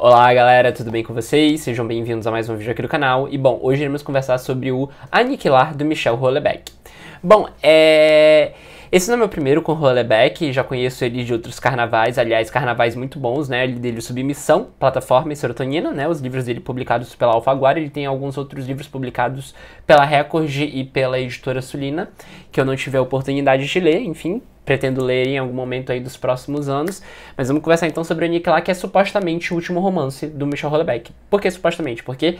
Olá galera, tudo bem com vocês? Sejam bem-vindos a mais um vídeo aqui do canal. E bom, hoje iremos conversar sobre o Aniquilar do Michel Houellebecq. Bom, é... Esse não é meu primeiro com Houellebecq, já conheço ele de outros carnavais, aliás, carnavais muito bons, né? Ele dele Submissão, Plataforma e Serotonina, né? Os livros dele publicados pela Alfaguara, ele tem alguns outros livros publicados pela Record e pela editora Sulina, que eu não tive a oportunidade de ler, enfim, pretendo ler em algum momento aí dos próximos anos. Mas vamos conversar então sobre Aniquilar, que é supostamente o último romance do Michel Houellebecq. Por que supostamente? Porque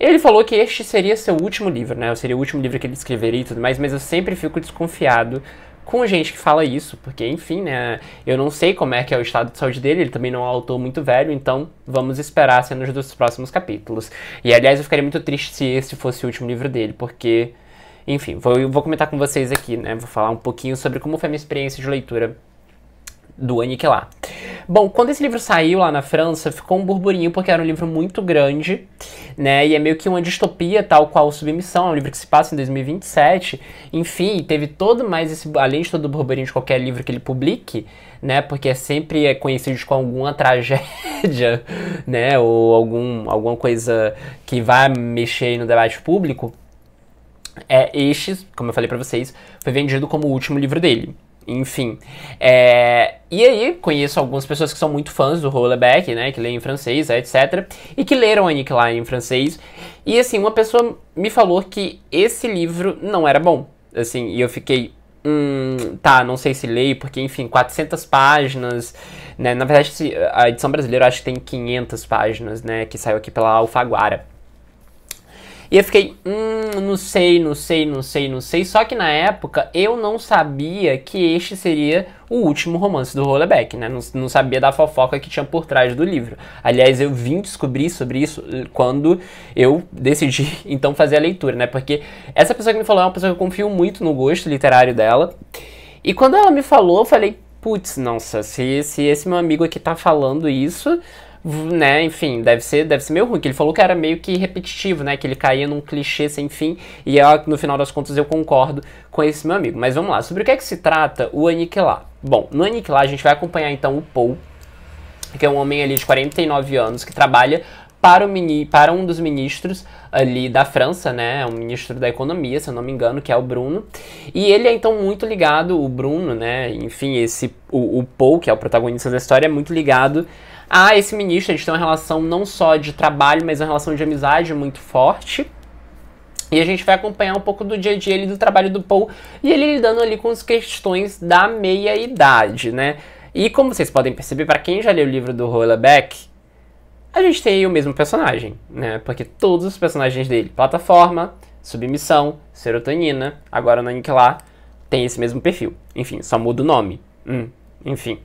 ele falou que este seria seu último livro, né? Seria o último livro que ele escreveria e tudo mais, mas eu sempre fico desconfiado com gente que fala isso, porque, enfim, né? Eu não sei como é que é o estado de saúde dele, ele também não é um autor muito velho, então vamos esperar cenas dos próximos capítulos. E, aliás, eu ficaria muito triste se esse fosse o último livro dele, porque enfim, vou, vou comentar com vocês aqui, né? Vou falar um pouquinho sobre como foi a minha experiência de leitura do Aniquilar. Bom, quando esse livro saiu lá na França, ficou um burburinho porque era um livro muito grande, né? E é meio que uma distopia, tal qual Submissão, é um livro que se passa em 2027. Enfim, teve todo mais esse, além de todo o burburinho de qualquer livro que ele publique, né? Porque é sempre é conhecido com alguma tragédia, né? Ou algum, alguma coisa que vai mexer no debate público é, este, como eu falei para vocês, foi vendido como o último livro dele. Enfim. É, e aí, conheço algumas pessoas que são muito fãs do Houellebecq, né? Que leem em francês, etc. E que leram Aniquilar em francês. E assim, uma pessoa me falou que esse livro não era bom. Assim, e eu fiquei. Hum, tá, não sei se leio, porque, enfim, 400 páginas, né? Na verdade, a edição brasileira acho que tem 500 páginas, né? Que saiu aqui pela Alfaguara. E eu fiquei, hum, não sei, não sei, não sei, não sei. Só que na época eu não sabia que este seria o último romance do Houellebecq, né? Não, não sabia da fofoca que tinha por trás do livro. Aliás, eu vim descobrir sobre isso eh, quando eu decidi então fazer a leitura, né? Porque essa pessoa que me falou é uma pessoa que eu confio muito no gosto literário dela. E quando ela me falou, eu falei, putz, nossa, se, se esse meu amigo aqui tá falando isso, né, enfim, deve ser, deve ser meio ruim, que ele falou que era meio que repetitivo, né, que ele caía num clichê sem fim, e ela, no final das contas eu concordo com esse meu amigo. Mas vamos lá, sobre o que é que se trata o Aniquilar? Bom, no Aniquilar a gente vai acompanhar então o Paul, que é um homem ali de 49 anos que trabalha para, o mini, para um dos ministros ali da França, né? Um ministro da economia, se eu não me engano, que é o Bruno. E ele é então muito ligado, o Bruno, né? Enfim, esse o, o Paul, que é o protagonista da história, é muito ligado a esse ministro. Eles têm uma relação não só de trabalho, mas uma relação de amizade muito forte. E a gente vai acompanhar um pouco do dia a dia ali, do trabalho do Paul e ele lidando ali com as questões da meia-idade, né? E como vocês podem perceber, para quem já leu o livro do Houellebecq, a gente tem o mesmo personagem, né? Porque todos os personagens dele, plataforma, submissão, serotonina, agora no Aniquilar, tem esse mesmo perfil. Enfim, só muda o nome. Hum, enfim.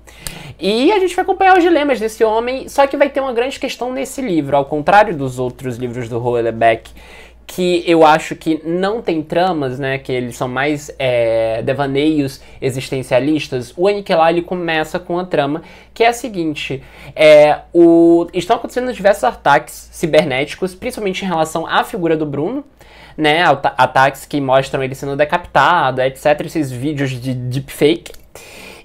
E a gente vai acompanhar os dilemas desse homem, só que vai ter uma grande questão nesse livro, ao contrário dos outros livros do Houellebecq, que eu acho que não tem tramas, né, que eles são mais é, devaneios existencialistas, o Aniquilar ele começa com a trama, que é a seguinte, é, o, estão acontecendo diversos ataques cibernéticos, principalmente em relação à figura do Bruno, né, ataques que mostram ele sendo decapitado, etc, esses vídeos de deepfake,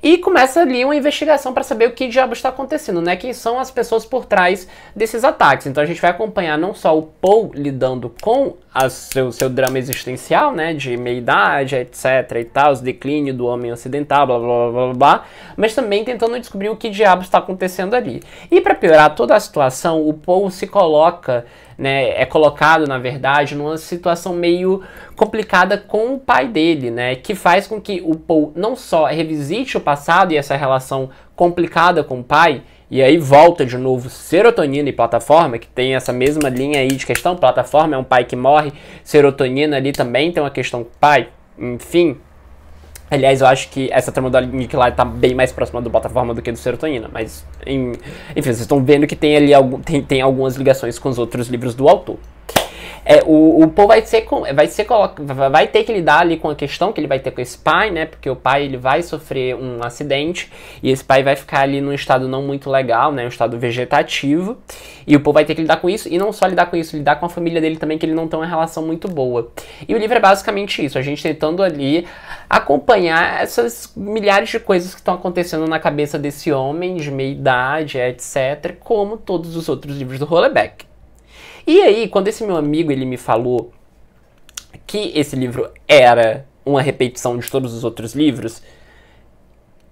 e começa ali uma investigação para saber o que diabo está acontecendo, né? Quem são as pessoas por trás desses ataques. Então a gente vai acompanhar não só o Paul lidando com a seu, seu drama existencial, né? De meia-idade, etc e tal, os declínio do homem ocidental, blá, blá blá blá blá, mas também tentando descobrir o que diabo está acontecendo ali. E para piorar toda a situação, o Paul se coloca né, é colocado, na verdade, numa situação meio complicada com o pai dele, né, que faz com que o Paul não só revisite o passado e essa relação complicada com o pai, e aí volta de novo serotonina e plataforma, que tem essa mesma linha aí de questão, plataforma é um pai que morre, serotonina ali também tem uma questão pai, enfim, Aliás, eu acho que essa trama do Aniquilar tá bem mais próxima do plataforma do que do Serotonina, mas enfim, vocês estão vendo que tem ali algum, tem, tem algumas ligações com os outros livros do autor. É, o, o Paul vai ser, vai ser vai ter que lidar ali com a questão que ele vai ter com esse pai, né? Porque o pai ele vai sofrer um acidente e esse pai vai ficar ali num estado não muito legal, né? Um estado vegetativo. E o Paul vai ter que lidar com isso e não só lidar com isso, lidar com a família dele também, que ele não tem uma relação muito boa. E o livro é basicamente isso, a gente tentando ali acompanhar essas milhares de coisas que estão acontecendo na cabeça desse homem de meia idade, etc, como todos os outros livros do Rolleback. E aí, quando esse meu amigo ele me falou que esse livro era uma repetição de todos os outros livros,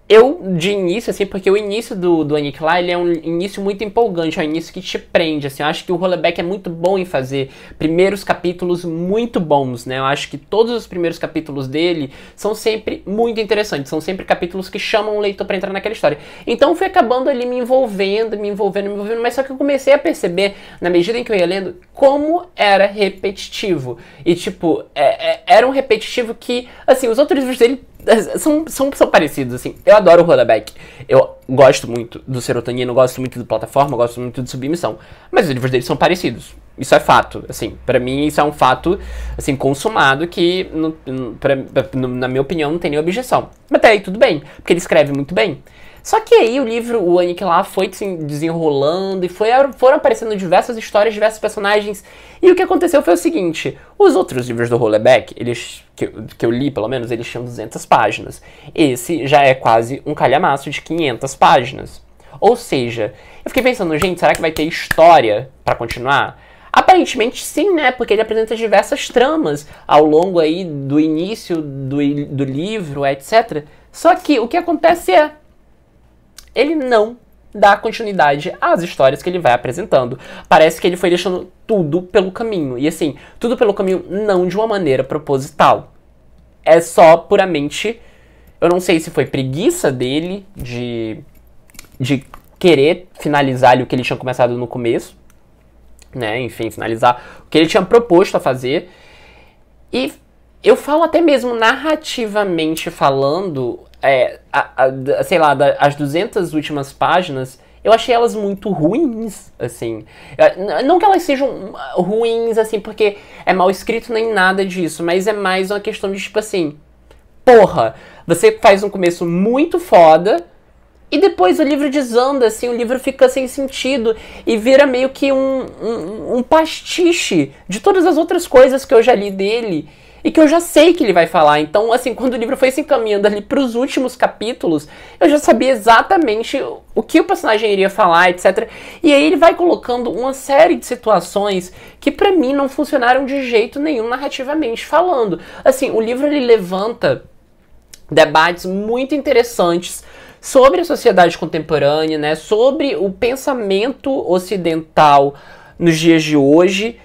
eu, de início, assim, porque o início do, do Aniquilar, ele é um início muito empolgante, é um início que te prende, assim, eu acho que o Rollerback é muito bom em fazer primeiros capítulos muito bons, né, eu acho que todos os primeiros capítulos dele são sempre muito interessantes, são sempre capítulos que chamam o leitor para entrar naquela história. Então fui acabando ali me envolvendo, me envolvendo, me envolvendo, mas só que eu comecei a perceber, na medida em que eu ia lendo, como era repetitivo. E, tipo, é, é, era um repetitivo que, assim, os outros livros dele são, são, são parecidos, assim. Eu adoro o Rollback. Eu gosto muito do Serotonina, gosto muito do Plataforma, gosto muito de Submissão. Mas os livros deles são parecidos. Isso é fato, assim. para mim, isso é um fato, assim, consumado que, no, pra, na minha opinião, não tem nenhuma objeção. Mas até aí, tudo bem. Porque ele escreve muito bem. Só que aí o livro, o Aniquilar, foi se desenrolando e foi, foram aparecendo diversas histórias, diversos personagens. E o que aconteceu foi o seguinte: os outros livros do Rolleback, eles, que, que eu li pelo menos, eles tinham 200 páginas. Esse já é quase um calhamaço de 500 páginas. Ou seja, eu fiquei pensando, gente, será que vai ter história para continuar? Aparentemente sim, né? Porque ele apresenta diversas tramas ao longo aí do início do, do livro, etc. Só que o que acontece é ele não dá continuidade às histórias que ele vai apresentando. Parece que ele foi deixando tudo pelo caminho. E assim, tudo pelo caminho não de uma maneira proposital. É só puramente. Eu não sei se foi preguiça dele de, de querer finalizar ali o que ele tinha começado no começo. Né? Enfim, finalizar o que ele tinha proposto a fazer. E eu falo até mesmo narrativamente falando, é, a, a, sei lá, da, as 200 últimas páginas, eu achei elas muito ruins, assim. É, não que elas sejam ruins, assim, porque é mal escrito nem nada disso, mas é mais uma questão de tipo assim: porra, você faz um começo muito foda. E depois o livro desanda, assim, o livro fica sem sentido e vira meio que um, um, um pastiche de todas as outras coisas que eu já li dele e que eu já sei que ele vai falar. Então, assim, quando o livro foi se encaminhando ali para os últimos capítulos, eu já sabia exatamente o que o personagem iria falar, etc. E aí ele vai colocando uma série de situações que para mim não funcionaram de jeito nenhum narrativamente falando. Assim, o livro ele levanta debates muito interessantes sobre a sociedade contemporânea, né, sobre o pensamento ocidental nos dias de hoje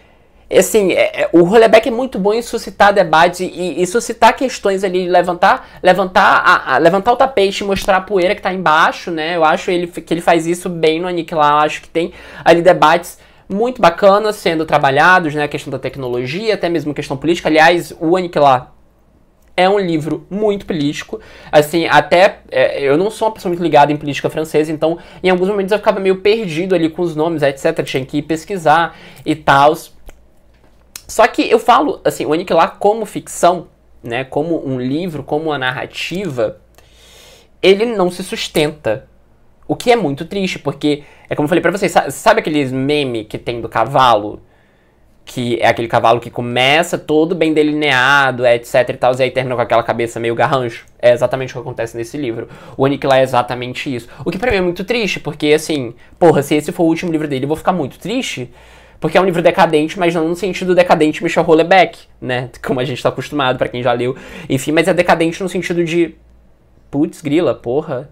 assim, é, é, o Rolleback é muito bom em suscitar debates e, e suscitar questões ali, levantar, levantar, a, a, levantar o tapete mostrar a poeira que está embaixo, né? Eu acho ele, que ele faz isso bem no Aniquilar, acho que tem ali debates muito bacanas sendo trabalhados, né? A questão da tecnologia, até mesmo questão política. Aliás, o Aniquilar é um livro muito político. Assim, até é, eu não sou uma pessoa muito ligada em política francesa, então em alguns momentos eu ficava meio perdido ali com os nomes, etc. Tinha que ir pesquisar e tal. Só que eu falo, assim, o Aniquilar como ficção, né, como um livro, como uma narrativa, ele não se sustenta. O que é muito triste, porque, é como eu falei pra vocês, sabe, aqueles meme que tem do cavalo? Que é aquele cavalo que começa todo bem delineado, etc e tal, e aí termina com aquela cabeça meio garrancho. É exatamente o que acontece nesse livro. O Aniquilar é exatamente isso. O que pra mim é muito triste, porque assim, porra, se esse for o último livro dele, eu vou ficar muito triste. Porque é um livro decadente, mas não no sentido decadente Michel Houellebecq, né? Como a gente está acostumado, para quem já leu. Enfim, mas é decadente no sentido de. Putz, grila, porra.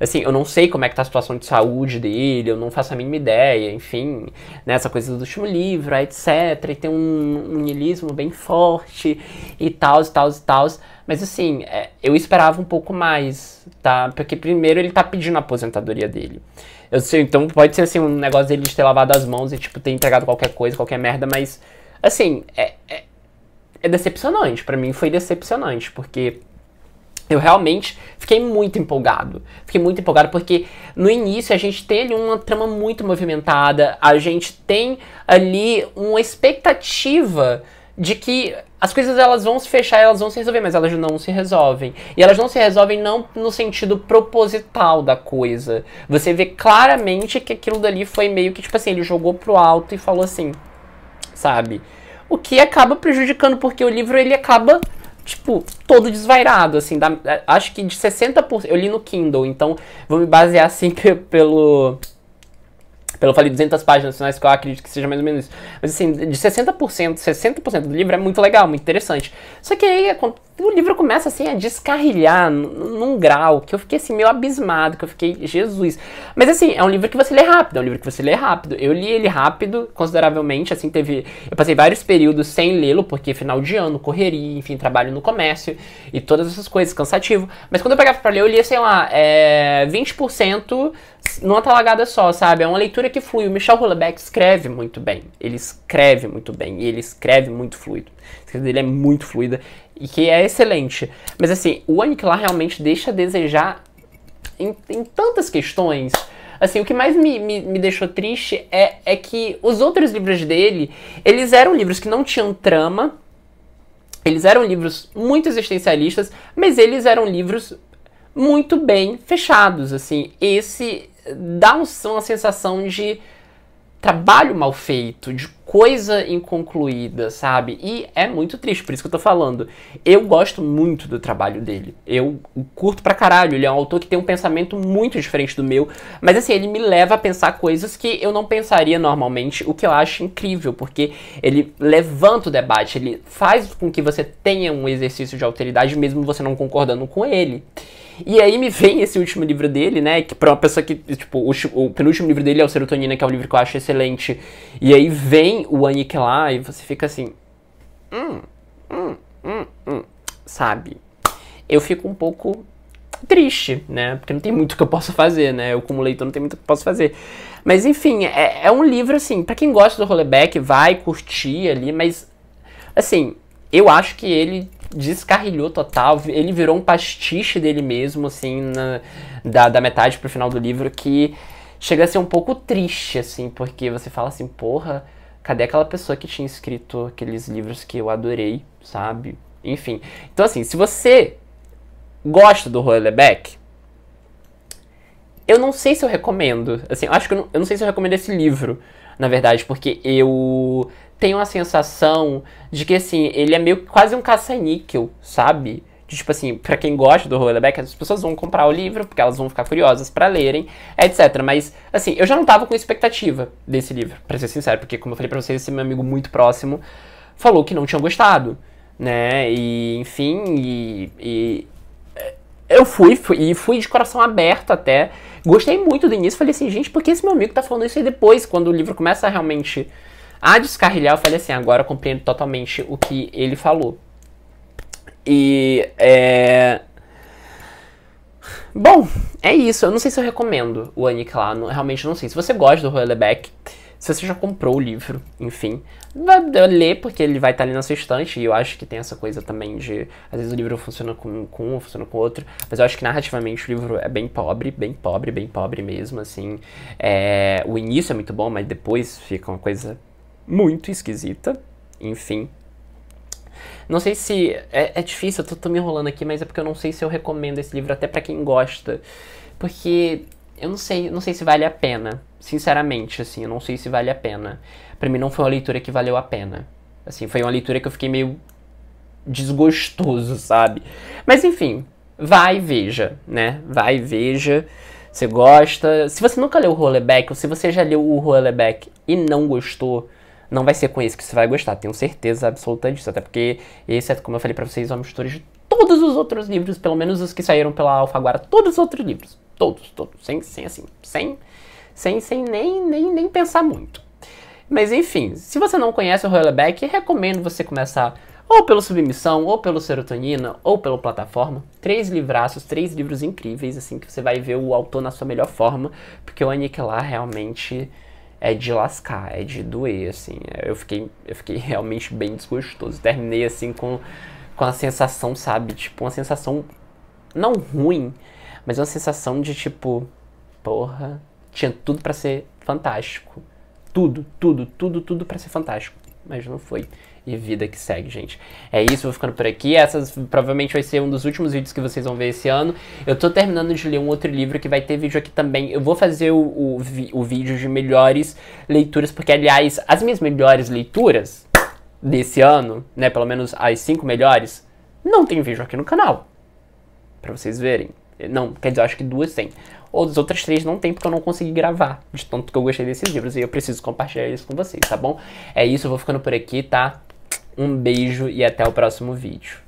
Assim, eu não sei como é que tá a situação de saúde dele, eu não faço a mínima ideia, enfim, né, essa coisa do último livro, etc, e tem um, um niilismo bem forte, e tal, e tal, e tal, mas assim, é, eu esperava um pouco mais, tá, porque primeiro ele tá pedindo a aposentadoria dele, eu sei, então pode ser assim um negócio dele de ter lavado as mãos e tipo ter entregado qualquer coisa, qualquer merda, mas assim, é, é, é decepcionante. para mim foi decepcionante, porque eu realmente fiquei muito empolgado. Fiquei muito empolgado porque no início a gente tem ali uma trama muito movimentada, a gente tem ali uma expectativa de que as coisas elas vão se fechar, elas vão se resolver, mas elas não se resolvem. E elas não se resolvem não no sentido proposital da coisa. Você vê claramente que aquilo dali foi meio que tipo assim, ele jogou pro alto e falou assim, sabe? O que acaba prejudicando porque o livro ele acaba tipo, todo desvairado, assim, da, acho que de 60%, eu li no Kindle, então vou me basear, assim, pelo, pelo falei 200 páginas finais, que eu acredito que seja mais ou menos isso. Mas assim, de 60%, 60% do livro é muito legal, muito interessante. Só que aí o livro começa assim a descarrilhar num grau que eu fiquei assim meio abismado, que eu fiquei, Jesus. Mas assim, é um livro que você lê rápido, é um livro que você lê rápido. Eu li ele rápido, consideravelmente, assim, teve. Eu passei vários períodos sem lê-lo, porque final de ano, correria, enfim, trabalho no comércio e todas essas coisas, cansativo. Mas quando eu pegava pra ler, eu lia, sei lá, é, 20% numa talagada só, sabe? É uma leitura que flui. O Michel Houellebecq escreve muito bem. Ele escreve muito bem e ele escreve muito fluido. A escrita dele é muito fluida e que é excelente. Mas assim, o Aniquilar realmente deixa a desejar em, em tantas questões. Assim, o que mais me, me, me, deixou triste é, é que os outros livros dele, eles eram livros que não tinham trama, eles eram livros muito existencialistas, mas eles eram livros muito bem fechados, assim. Esse dá uma sensação de trabalho mal feito, de coisa inconcluída, sabe? E é muito triste, por isso que eu tô falando. Eu gosto muito do trabalho dele. Eu curto pra caralho. Ele é um autor que tem um pensamento muito diferente do meu. Mas assim, ele me leva a pensar coisas que eu não pensaria normalmente, o que eu acho incrível, porque ele levanta o debate, ele faz com que você tenha um exercício de alteridade, mesmo você não concordando com ele. E aí me vem esse último livro dele, né? Que pra uma pessoa que, tipo, o, o, penúltimo livro dele é o Serotonina, que é um livro que eu acho excelente. E aí vem o Aniquilar e você fica assim. Hum, hum, hum, hum. Sabe? Eu fico um pouco triste, né? Porque não tem muito que eu possa fazer, né? Eu, como leitor, não tem muito que eu possa fazer. Mas, enfim, é, é um livro, assim, para quem gosta do rollback, vai curtir ali, mas, assim, eu acho que ele descarrilhou total. Ele virou um pastiche dele mesmo, assim, na, da, da metade pro final do livro, que chega a ser um pouco triste, assim, porque você fala assim, porra, cadê aquela pessoa que tinha escrito aqueles livros que eu adorei, sabe? Enfim. Então, assim, se você gosta do Rollerback, eu não sei se eu recomendo. Assim, eu acho que eu não, eu não sei se eu recomendo esse livro, na verdade, porque eu tenho a sensação de que, assim, ele é meio quase um caça-níquel, sabe? De, tipo assim, pra quem gosta do Rollerback, as pessoas vão comprar o livro, porque elas vão ficar curiosas para lerem, etc. Mas, assim, eu já não tava com expectativa desse livro, pra ser sincero, porque, como eu falei pra vocês, esse meu amigo muito próximo falou que não tinha gostado, né? E, enfim, e, e eu fui, fui, e fui de coração aberto até. Gostei muito do início, falei assim, gente, por que esse meu amigo tá falando isso aí depois, quando o livro começa realmente a descarrilhar, eu falei assim, agora eu compreendo totalmente o que ele falou. E é. Bom, é isso. Eu não sei se eu recomendo o Aniquilar. Realmente não sei. Se você gosta do Rollerback, se você já comprou o livro, enfim, ler porque ele vai estar ali na sua estante. E eu acho que tem essa coisa também de. Às vezes o livro funciona com, com um, funciona com outro. Mas eu acho que narrativamente o livro é bem pobre, bem pobre, bem pobre mesmo. Assim, é, o início é muito bom, mas depois fica uma coisa muito esquisita. Enfim. Não sei se. É, é difícil, eu tô, tô, me enrolando aqui, mas é porque eu não sei se eu recomendo esse livro até para quem gosta. Porque eu não sei, não sei se vale a pena. Sinceramente, assim, eu não sei se vale a pena. para mim não foi uma leitura que valeu a pena. Assim, foi uma leitura que eu fiquei meio desgostoso, sabe? Mas enfim, vai e veja, né? Vai e veja. Você gosta. Se você nunca leu o Rollerback, ou se você já leu o Rollerback e não gostou, não vai ser com esse que você vai gostar, tenho certeza absoluta disso. Até porque esse é, como eu falei pra vocês, uma mistura de todos os outros livros, pelo menos os que saíram pela Alfaguara, todos os outros livros. Todos, todos. Sem, sem assim, sem, sem, sem nem, nem, nem pensar muito. Mas enfim, se você não conhece o Rollerback, recomendo você começar ou pelo Submissão, ou pelo Serotonina, ou pelo Plataforma. Três livraços, três livros incríveis, assim, que você vai ver o autor na sua melhor forma, porque o Aniquilar realmente é de lascar, é de doer, assim. Eu fiquei, eu fiquei realmente bem desgostoso. Terminei, assim, com, com a sensação, sabe? Tipo, uma sensação não ruim, mas uma sensação de tipo, porra, tinha tudo para ser fantástico. Tudo, tudo, tudo, tudo para ser fantástico. Mas não foi. E vida que segue, gente. É isso, vou ficando por aqui. Essas provavelmente vai ser um dos últimos vídeos que vocês vão ver esse ano. Eu tô terminando de ler um outro livro que vai ter vídeo aqui também. Eu vou fazer o, o, o vídeo de melhores leituras, porque, aliás, as minhas melhores leituras desse ano, né, pelo menos as cinco melhores, não tem vídeo aqui no canal. Pra vocês verem. Não, quer dizer, eu acho que duas tem. Ou as outras três não tem porque eu não consegui gravar. De tanto que eu gostei desses livros. E eu preciso compartilhar isso com vocês, tá bom? É isso, eu vou ficando por aqui, tá? Um beijo e até o próximo vídeo.